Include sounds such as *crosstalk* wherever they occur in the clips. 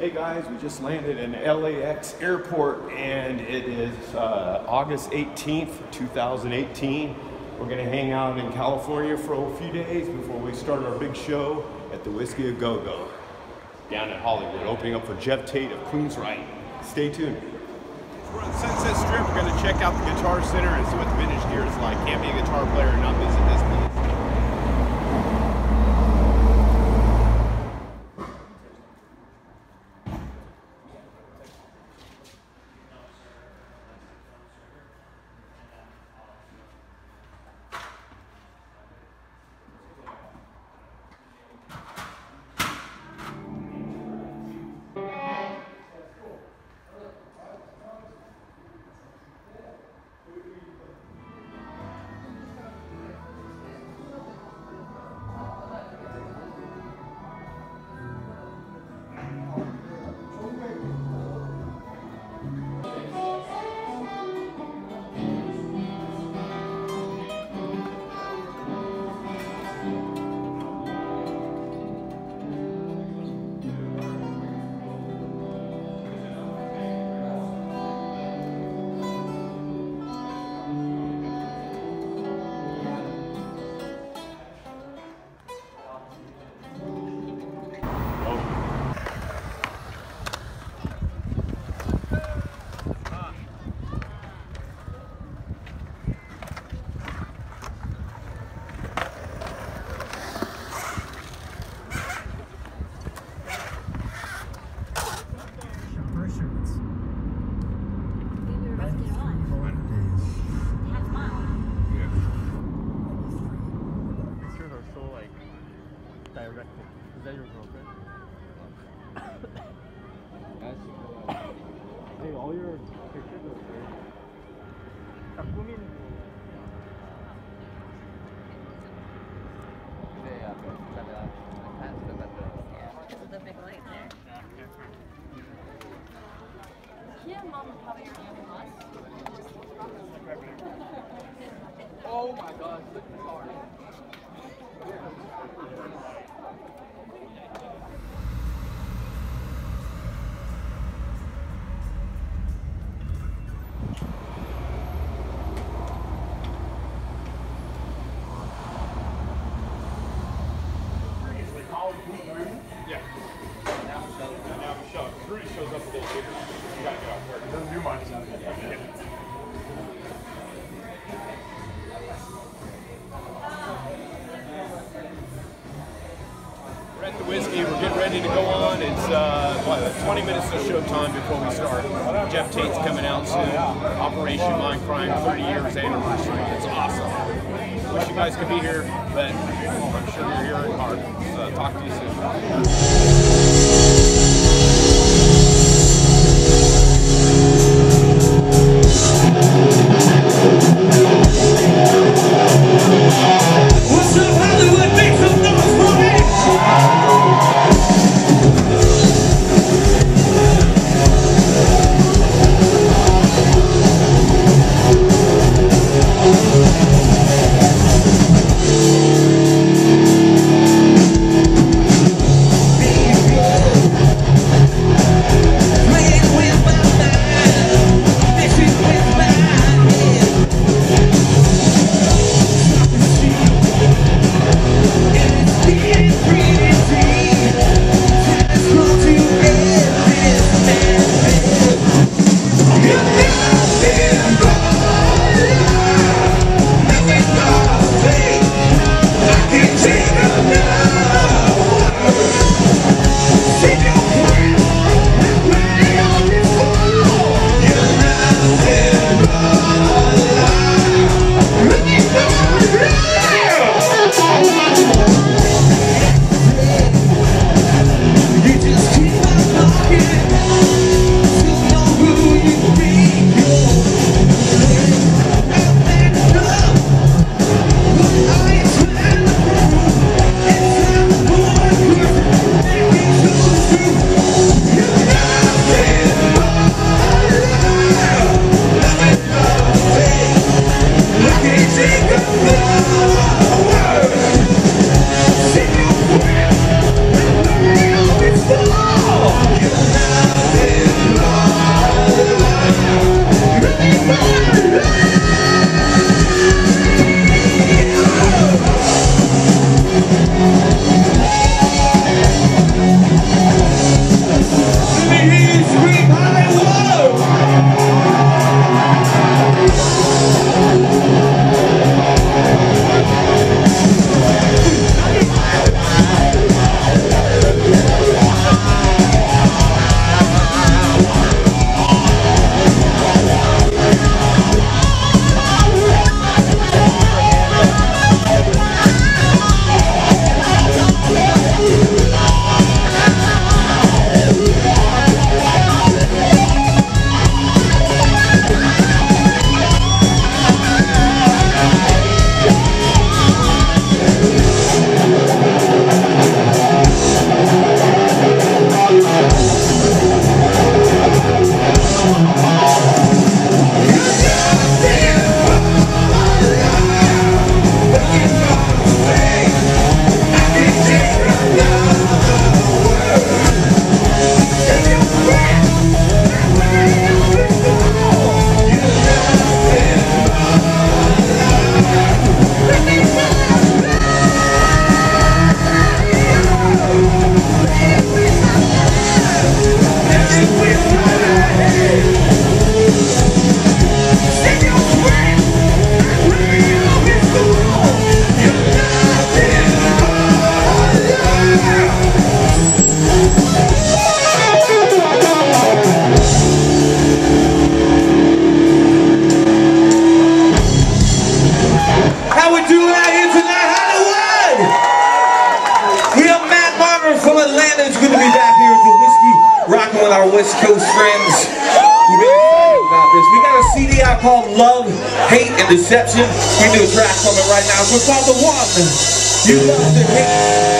Hey guys, we just landed in LAX airport and it is uh, August 18th, 2018. We're gonna hang out in California for a few days before we start our big show at the Whiskey A Go Go down in Hollywood, opening up for Geoff Tate of Queensryche. Stay tuned. We're on Sunset Strip. We're gonna check out the Guitar Center and see what the vintage gear is like. Can't be a guitar player and not visit this ready to go on. It's uh, what, 20 minutes to showtime before we start. Geoff Tate's coming out soon. Operation Mindcrime 30 years anniversary. It's awesome. Wish you guys could be here, but I'm sure you're here in hard. So talk to you soon. Deception. We do a track coming right now. It's called The Watson. You love the hate.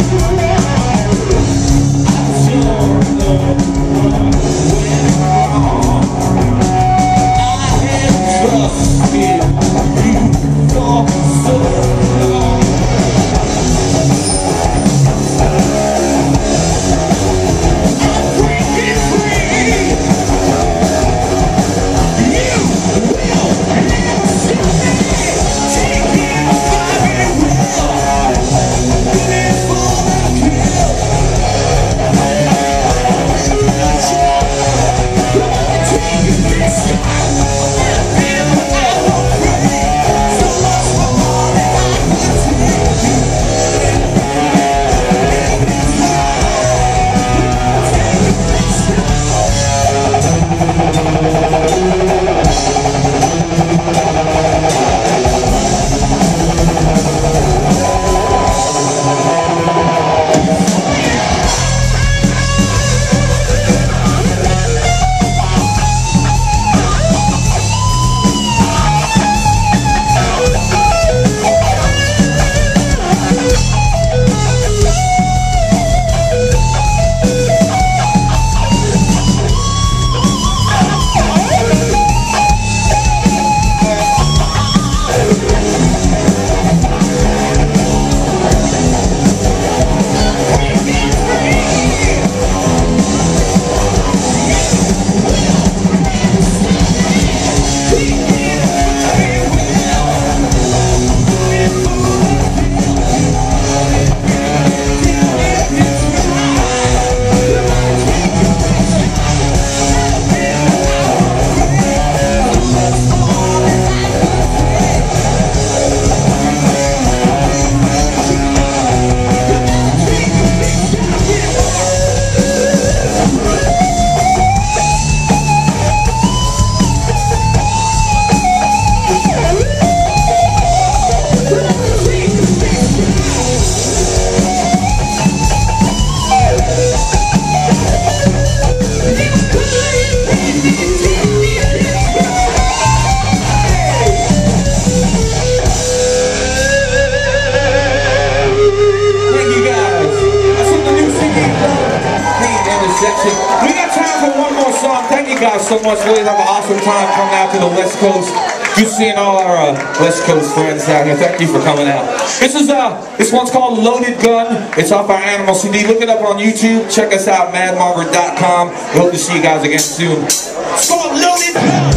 Thank Thank you for coming out. This is uh, this one's called Loaded Gun. It's off our Animal CD. Look it up on YouTube. Check us out, madmargritt.com. We hope to see you guys again soon. It's called Loaded Gun.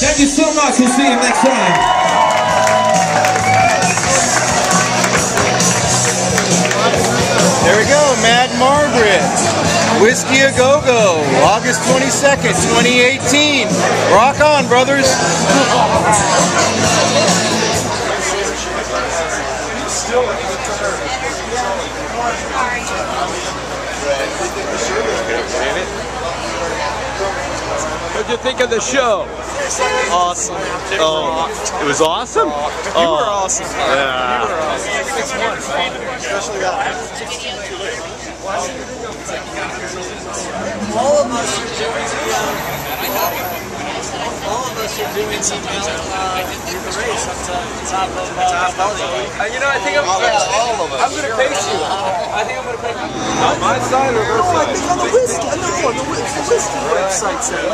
Thank you so much. We'll see you next time. There we go, Mad Margritt. Whiskey a Go Go, August 22nd, 2018. Rock on, brothers. What'd you think of the show? Awesome. Oh, it was awesome. You were oh. awesome. Yeah. all of us are doing uh, all of us are doing something uh, in the race up to the top of uh, top Uh, you know, I think I'm. all of us. I'm gonna pace you. I think I'm gonna pace you. On my side or her No, I side? think on the whiskey. No, on the, the whiskey website said it.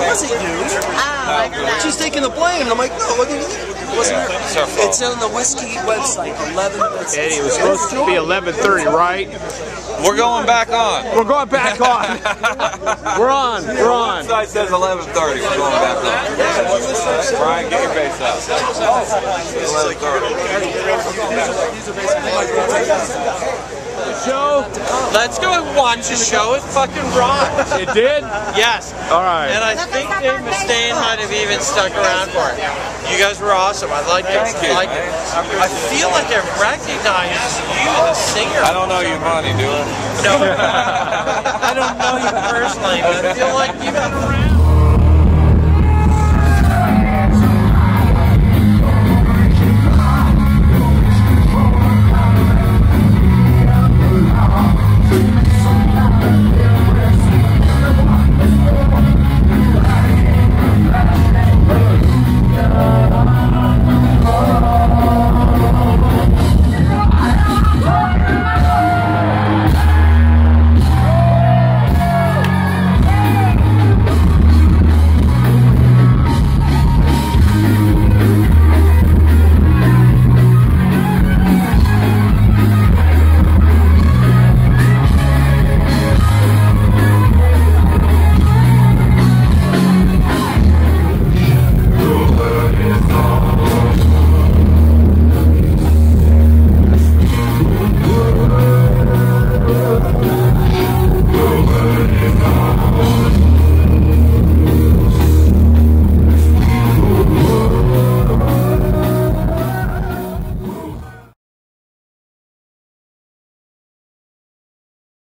wasn't you. She's taking the blame. And I'm like, no, it wasn't her. It's on the whiskey website. 11. Eddie, it was supposed to be 11:30, right? We're going back on. We're going back on. *laughs* We're on. We're on. Side says 11:30. We're going back on. Brian, get your bass out. 11:30. Show. Let's go and watch the show. It fucking rocks. It did. Yes. All right. And I think Dave Mustaine might have even stuck around for it. You guys were awesome. I liked it. I liked it. I feel like I recognize you, the singer. I don't know you, money, do I? No. *laughs* I don't know you personally, but I feel like you've been around.